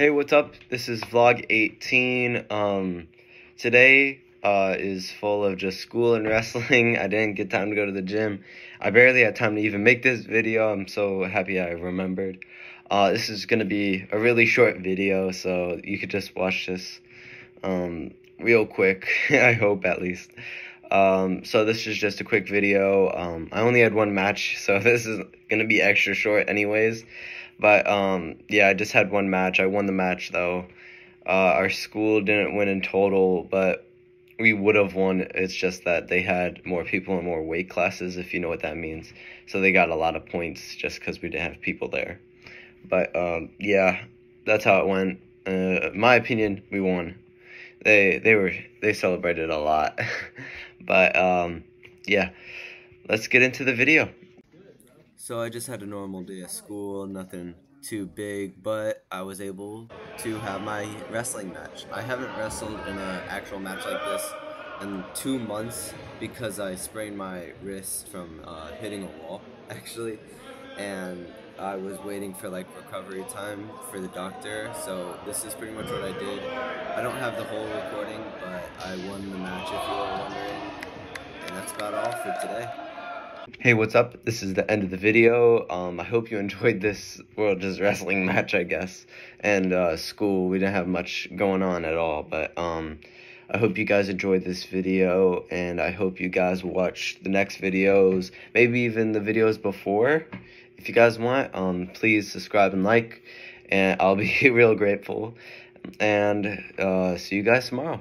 Hey, what's up? This is vlog 18. Um, today uh, is full of just school and wrestling. I didn't get time to go to the gym. I barely had time to even make this video. I'm so happy I remembered. Uh, this is going to be a really short video, so you could just watch this um, real quick, I hope at least. Um, so this is just a quick video. Um, I only had one match, so this is going to be extra short anyways. But um, yeah, I just had one match. I won the match though. Uh, our school didn't win in total, but we would have won. It's just that they had more people in more weight classes, if you know what that means. So they got a lot of points just because we didn't have people there. But um, yeah, that's how it went. Uh, my opinion, we won. They they were they celebrated a lot, but um, yeah, let's get into the video. So I just had a normal day at school, nothing too big, but I was able to have my wrestling match. I haven't wrestled in an actual match like this in two months because I sprained my wrist from uh, hitting a wall, actually, and I was waiting for like recovery time for the doctor. So this is pretty much what I did. I don't have the whole recording, but I won the match if you were wondering, and that's about all for today. Hey, what's up? This is the end of the video. Um, I hope you enjoyed this World Just Wrestling match, I guess. And uh, school, we didn't have much going on at all. But um, I hope you guys enjoyed this video. And I hope you guys watch the next videos. Maybe even the videos before. If you guys want, um, please subscribe and like. And I'll be real grateful. And uh, see you guys tomorrow.